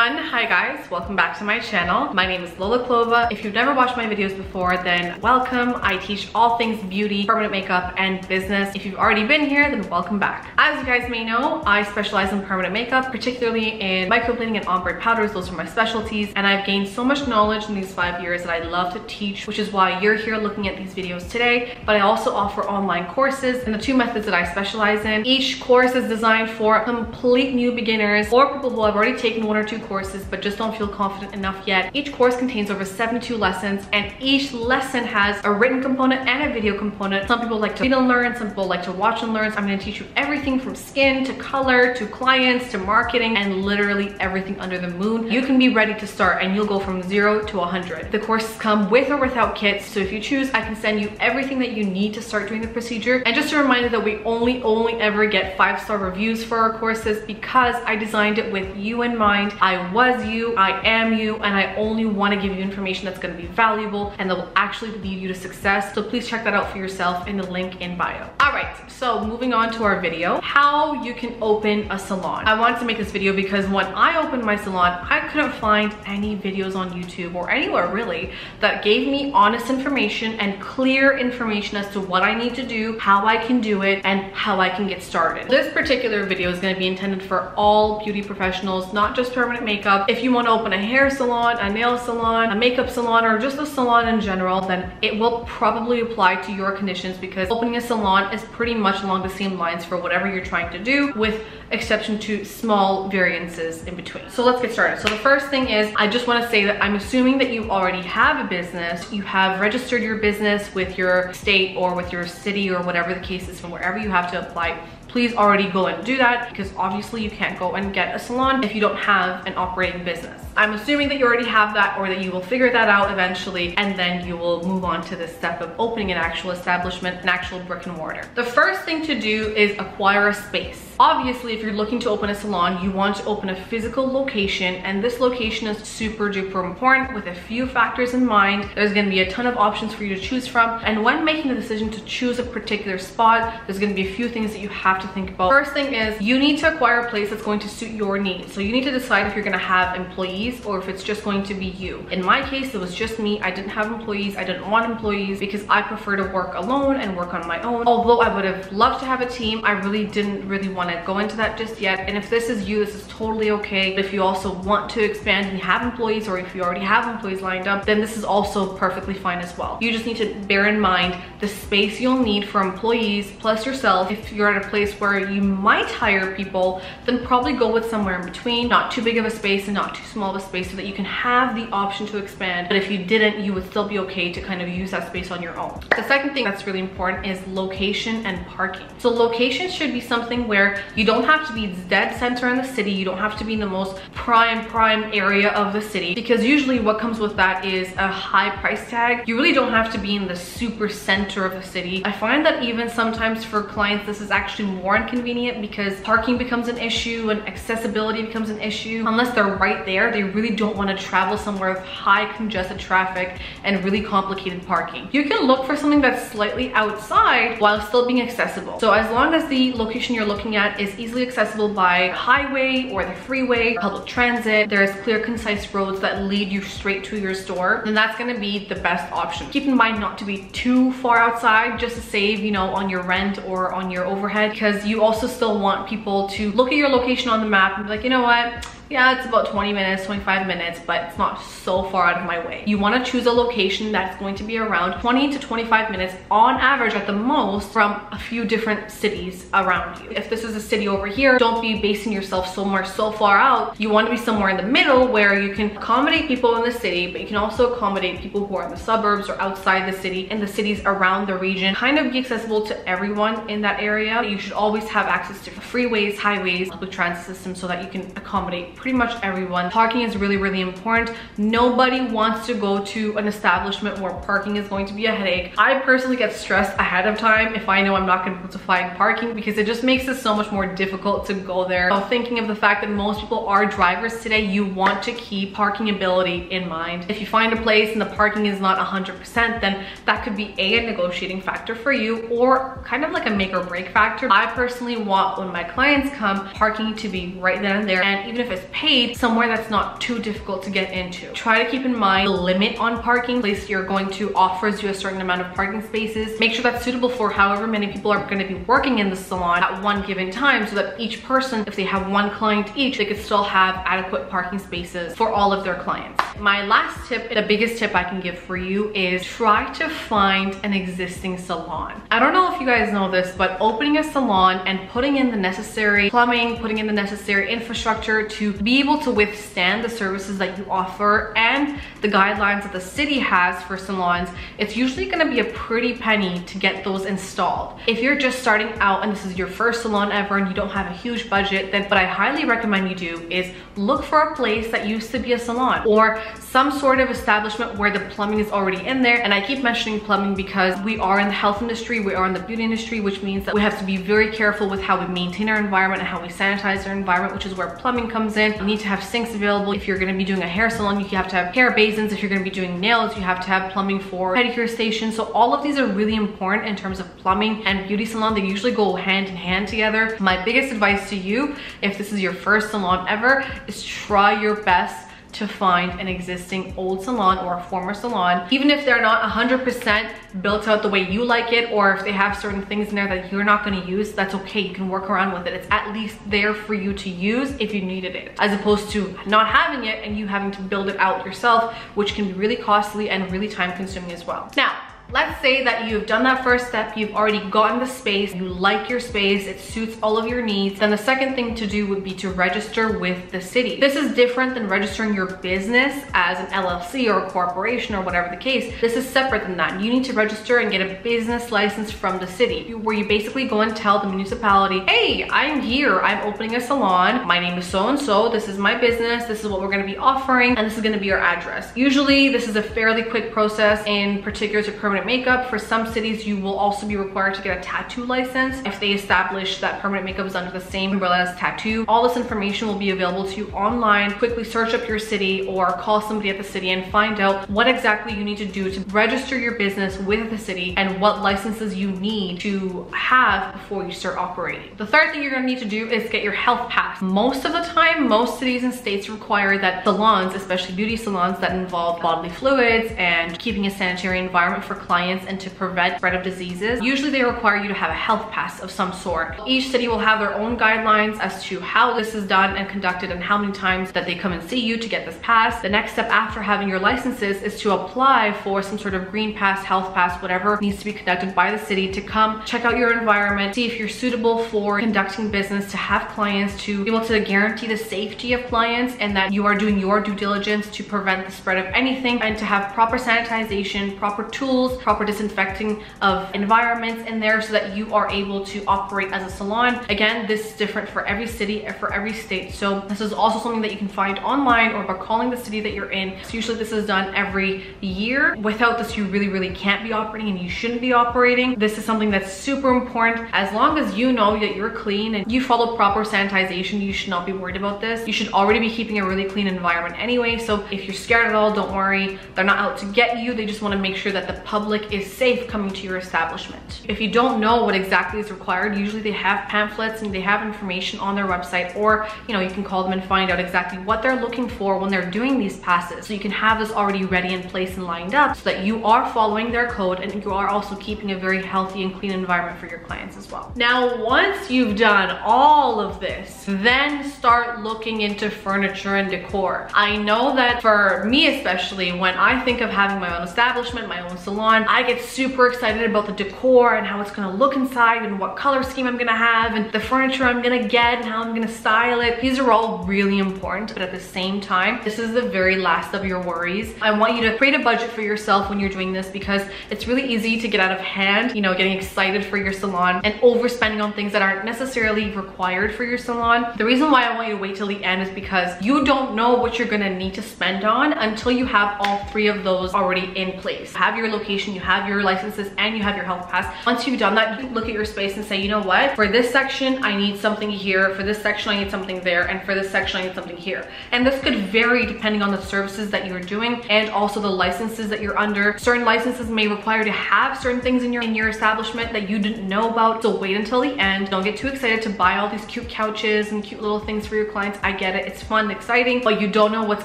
everyone. Hi guys, welcome back to my channel. My name is Lola Klova. If you've never watched my videos before, then welcome. I teach all things beauty, permanent makeup, and business. If you've already been here, then welcome back. As you guys may know, I specialize in permanent makeup, particularly in microblading and ombre powders. Those are my specialties. And I've gained so much knowledge in these five years that I love to teach, which is why you're here looking at these videos today. But I also offer online courses and the two methods that I specialize in. Each course is designed for complete new beginners or people who have already taken one or two courses but just don't feel confident enough yet. Each course contains over 72 lessons and each lesson has a written component and a video component. Some people like to read and learn, some people like to watch and learn. So I'm gonna teach you everything from skin to color to clients to marketing and literally everything under the moon. You can be ready to start and you'll go from zero to 100. The courses come with or without kits. So if you choose, I can send you everything that you need to start doing the procedure. And just a reminder that we only, only ever get five-star reviews for our courses because I designed it with you in mind. I was you, I am you, and I only want to give you information that's going to be valuable and that will actually lead you to success. So please check that out for yourself in the link in bio. All right, so moving on to our video, how you can open a salon. I wanted to make this video because when I opened my salon, I couldn't find any videos on YouTube or anywhere really that gave me honest information and clear information as to what I need to do, how I can do it, and how I can get started. This particular video is going to be intended for all beauty professionals, not just permanent makeup. If you want to open a hair salon, a nail salon, a makeup salon, or just a salon in general, then it will probably apply to your conditions because opening a salon is pretty much along the same lines for whatever you're trying to do with exception to small variances in between. So let's get started. So the first thing is, I just wanna say that I'm assuming that you already have a business, you have registered your business with your state or with your city or whatever the case is from wherever you have to apply please already go and do that because obviously you can't go and get a salon if you don't have an operating business. I'm assuming that you already have that or that you will figure that out eventually and then you will move on to the step of opening an actual establishment, an actual brick and mortar. The first thing to do is acquire a space. Obviously, if you're looking to open a salon, you want to open a physical location and this location is super duper important with a few factors in mind. There's gonna be a ton of options for you to choose from. And when making the decision to choose a particular spot, there's gonna be a few things that you have to think about. First thing is you need to acquire a place that's going to suit your needs. So you need to decide if you're gonna have employees or if it's just going to be you. In my case, it was just me. I didn't have employees. I didn't want employees because I prefer to work alone and work on my own. Although I would have loved to have a team, I really didn't really want to go into that just yet. And if this is you, this is totally okay. But if you also want to expand and you have employees or if you already have employees lined up, then this is also perfectly fine as well. You just need to bear in mind the space you'll need for employees plus yourself. If you're at a place where you might hire people, then probably go with somewhere in between, not too big of a space and not too small of a space so that you can have the option to expand. But if you didn't, you would still be okay to kind of use that space on your own. The second thing that's really important is location and parking. So location should be something where you don't have to be dead center in the city. You don't have to be in the most prime, prime area of the city because usually what comes with that is a high price tag. You really don't have to be in the super center of the city. I find that even sometimes for clients, this is actually more inconvenient because parking becomes an issue and accessibility becomes an issue. Unless they're right there, they really don't want to travel somewhere with high congested traffic and really complicated parking. You can look for something that's slightly outside while still being accessible. So as long as the location you're looking at is easily accessible by highway or the freeway, public transit, there's clear concise roads that lead you straight to your store, then that's gonna be the best option. Keep in mind not to be too far outside just to save, you know, on your rent or on your overhead because you also still want people to look at your location on the map and be like, you know what, yeah, it's about 20 minutes, 25 minutes, but it's not so far out of my way. You wanna choose a location that's going to be around 20 to 25 minutes on average at the most from a few different cities around you. If this is a city over here, don't be basing yourself somewhere so far out. You wanna be somewhere in the middle where you can accommodate people in the city, but you can also accommodate people who are in the suburbs or outside the city and the cities around the region. Kind of be accessible to everyone in that area. You should always have access to freeways, highways, public transit systems so that you can accommodate pretty much everyone. Parking is really, really important. Nobody wants to go to an establishment where parking is going to be a headache. I personally get stressed ahead of time if I know I'm not gonna find parking because it just makes it so much more difficult to go there. I'm thinking of the fact that most people are drivers today, you want to keep parking ability in mind. If you find a place and the parking is not 100%, then that could be a, a negotiating factor for you or kind of like a make or break factor. I personally want when my clients come, parking to be right then and there. And even if it's paid somewhere that's not too difficult to get into. Try to keep in mind the limit on parking. Place you're going to offers you a certain amount of parking spaces. Make sure that's suitable for however many people are gonna be working in the salon at one given time so that each person, if they have one client each, they could still have adequate parking spaces for all of their clients. My last tip, the biggest tip I can give for you is try to find an existing salon. I don't know if you guys know this, but opening a salon and putting in the necessary plumbing, putting in the necessary infrastructure to be able to withstand the services that you offer and the guidelines that the city has for salons, it's usually gonna be a pretty penny to get those installed. If you're just starting out and this is your first salon ever and you don't have a huge budget, then what I highly recommend you do is look for a place that used to be a salon or some sort of establishment where the plumbing is already in there. And I keep mentioning plumbing because we are in the health industry, we are in the beauty industry, which means that we have to be very careful with how we maintain our environment and how we sanitize our environment, which is where plumbing comes in. You need to have sinks available. If you're gonna be doing a hair salon, you have to have hair basins. If you're gonna be doing nails, you have to have plumbing for pedicure stations. So all of these are really important in terms of plumbing and beauty salon. They usually go hand in hand together. My biggest advice to you, if this is your first salon ever, is try your best to find an existing old salon or a former salon, even if they're not 100% built out the way you like it, or if they have certain things in there that you're not gonna use, that's okay, you can work around with it. It's at least there for you to use if you needed it, as opposed to not having it and you having to build it out yourself, which can be really costly and really time consuming as well. Now, Let's say that you've done that first step, you've already gotten the space, you like your space, it suits all of your needs. Then the second thing to do would be to register with the city. This is different than registering your business as an LLC or a corporation or whatever the case. This is separate than that. You need to register and get a business license from the city where you basically go and tell the municipality, hey, I'm here, I'm opening a salon. My name is so-and-so, this is my business, this is what we're gonna be offering, and this is gonna be our address. Usually this is a fairly quick process in particular to permanent permanent makeup. For some cities, you will also be required to get a tattoo license if they establish that permanent makeup is under the same umbrella as tattoo. All this information will be available to you online. Quickly search up your city or call somebody at the city and find out what exactly you need to do to register your business with the city and what licenses you need to have before you start operating. The third thing you're gonna need to do is get your health pass. Most of the time, most cities and states require that salons, especially beauty salons that involve bodily fluids and keeping a sanitary environment for clients and to prevent spread of diseases, usually they require you to have a health pass of some sort. Each city will have their own guidelines as to how this is done and conducted and how many times that they come and see you to get this pass. The next step after having your licenses is to apply for some sort of green pass, health pass, whatever needs to be conducted by the city to come check out your environment, see if you're suitable for conducting business, to have clients, to be able to guarantee the safety of clients and that you are doing your due diligence to prevent the spread of anything and to have proper sanitization, proper tools, proper disinfecting of environments in there so that you are able to operate as a salon. Again, this is different for every city and for every state. So this is also something that you can find online or by calling the city that you're in. So usually this is done every year. Without this, you really, really can't be operating and you shouldn't be operating. This is something that's super important. As long as you know that you're clean and you follow proper sanitization, you should not be worried about this. You should already be keeping a really clean environment anyway. So if you're scared at all, don't worry. They're not out to get you. They just want to make sure that the public public is safe coming to your establishment. If you don't know what exactly is required, usually they have pamphlets and they have information on their website or you know you can call them and find out exactly what they're looking for when they're doing these passes. So you can have this already ready in place and lined up so that you are following their code and you are also keeping a very healthy and clean environment for your clients as well. Now, once you've done all of this, then start looking into furniture and decor. I know that for me especially, when I think of having my own establishment, my own salon, on. I get super excited about the decor and how it's gonna look inside and what color scheme I'm gonna have and the furniture I'm gonna get and how I'm gonna style it. These are all really important, but at the same time, this is the very last of your worries. I want you to create a budget for yourself when you're doing this because it's really easy to get out of hand, you know, getting excited for your salon and overspending on things that aren't necessarily required for your salon. The reason why I want you to wait till the end is because you don't know what you're gonna need to spend on until you have all three of those already in place. Have your location you have your licenses and you have your health pass. Once you've done that, you look at your space and say, you know what, for this section, I need something here. For this section, I need something there. And for this section, I need something here. And this could vary depending on the services that you're doing and also the licenses that you're under. Certain licenses may require to have certain things in your, in your establishment that you didn't know about. So wait until the end. Don't get too excited to buy all these cute couches and cute little things for your clients. I get it. It's fun, exciting, but you don't know what's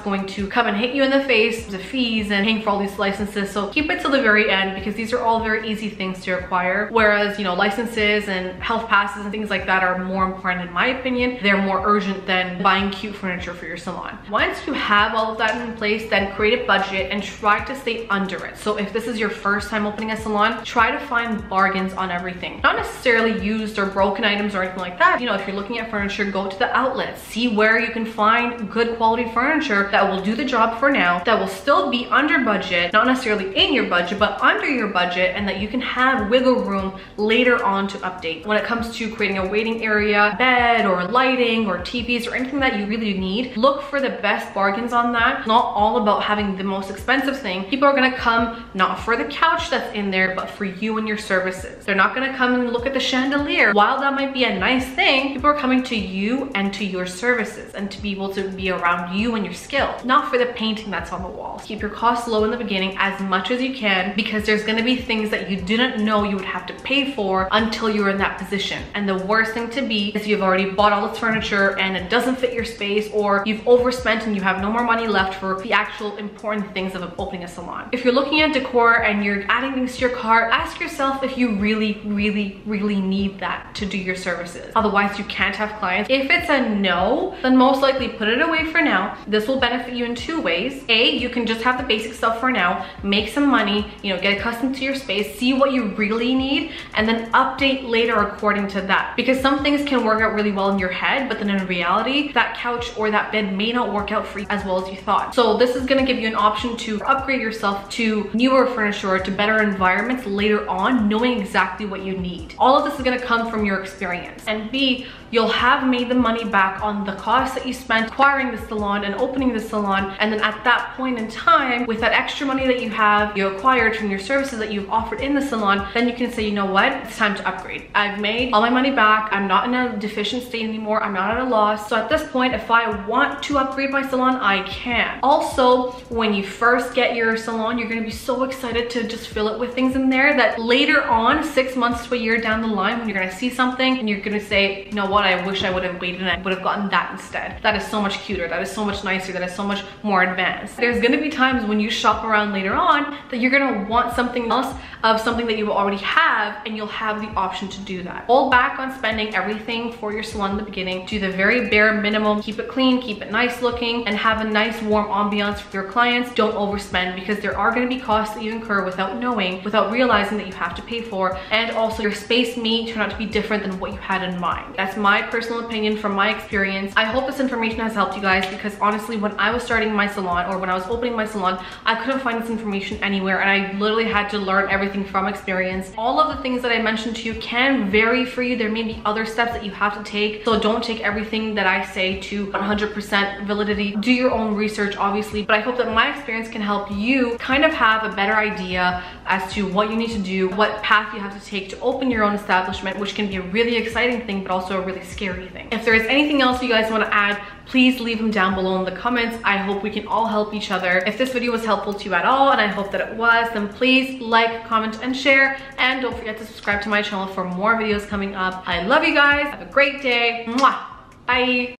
going to come and hit you in the face, the fees and paying for all these licenses. So keep it till the very end because these are all very easy things to acquire. Whereas, you know, licenses and health passes and things like that are more important in my opinion. They're more urgent than buying cute furniture for your salon. Once you have all of that in place, then create a budget and try to stay under it. So if this is your first time opening a salon, try to find bargains on everything. Not necessarily used or broken items or anything like that. You know, if you're looking at furniture, go to the outlets, see where you can find good quality furniture that will do the job for now, that will still be under budget, not necessarily in your budget, but under your budget, and that you can have wiggle room later on to update. When it comes to creating a waiting area, bed or lighting or TVs or anything that you really need, look for the best bargains on that. Not all about having the most expensive thing. People are gonna come not for the couch that's in there, but for you and your services. They're not gonna come and look at the chandelier. While that might be a nice thing, people are coming to you and to your services and to be able to be around you and your skill, not for the painting that's on the walls. Keep your costs low in the beginning as much as you can because there's gonna be things that you didn't know you would have to pay for until you're in that position. And the worst thing to be is you've already bought all this furniture and it doesn't fit your space or you've overspent and you have no more money left for the actual important things of opening a salon. If you're looking at decor and you're adding things to your cart, ask yourself if you really, really, really need that to do your services. Otherwise, you can't have clients. If it's a no, then most likely put it away for now. This will benefit you in two ways. A, you can just have the basic stuff for now, make some money, you know, get accustomed to your space, see what you really need, and then update later according to that. Because some things can work out really well in your head, but then in reality, that couch or that bed may not work out for you as well as you thought. So this is gonna give you an option to upgrade yourself to newer furniture, to better environments later on, knowing exactly what you need. All of this is gonna come from your experience. And B, you'll have made the money back on the cost that you spent acquiring the salon and opening the salon. And then at that point in time, with that extra money that you have, you acquired from your services that you've offered in the salon, then you can say, you know what, it's time to upgrade. I've made all my money back. I'm not in a deficient state anymore. I'm not at a loss. So at this point, if I want to upgrade my salon, I can. Also, when you first get your salon, you're gonna be so excited to just fill it with things in there that later on, six months to a year down the line, when you're gonna see something and you're gonna say, you know what, I wish I would have waited and I would have gotten that instead. That is so much cuter. That is so much nicer. That is so much more advanced. There's gonna be times when you shop around later on that you're gonna want something else of something that you already have and you'll have the option to do that. Hold back on spending everything for your salon in the beginning. Do the very bare minimum. Keep it clean, keep it nice looking, and have a nice warm ambiance for your clients. Don't overspend because there are gonna be costs that you incur without knowing, without realizing that you have to pay for. And also your space may turn out to be different than what you had in mind. That's my personal opinion from my experience. I hope this information has helped you guys because honestly, when I was starting my salon or when I was opening my salon, I couldn't find this information anywhere and I literally had to learn everything from experience. All of the things that I mentioned to you can vary for you. There may be other steps that you have to take. So don't take everything that I say to 100% validity. Do your own research, obviously. But I hope that my experience can help you kind of have a better idea as to what you need to do, what path you have to take to open your own establishment, which can be a really exciting thing, but also a scary thing. If there is anything else you guys want to add, please leave them down below in the comments. I hope we can all help each other. If this video was helpful to you at all, and I hope that it was, then please like, comment, and share. And don't forget to subscribe to my channel for more videos coming up. I love you guys. Have a great day. Mwah. Bye.